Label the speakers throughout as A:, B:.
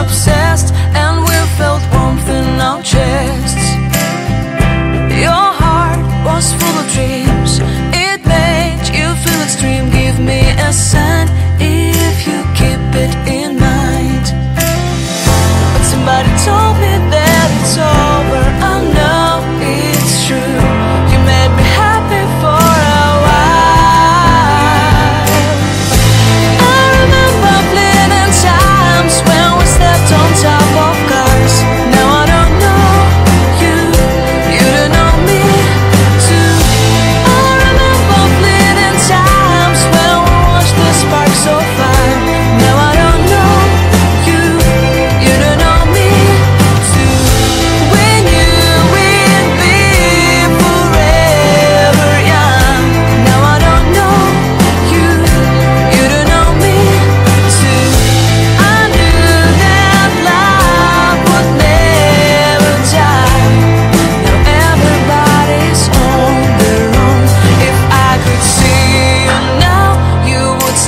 A: upset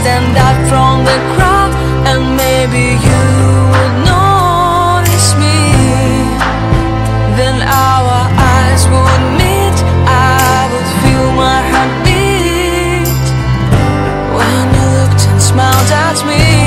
A: stand out from the crowd and maybe you would notice me. Then our eyes would meet I would feel my heart beat when you looked and smiled at me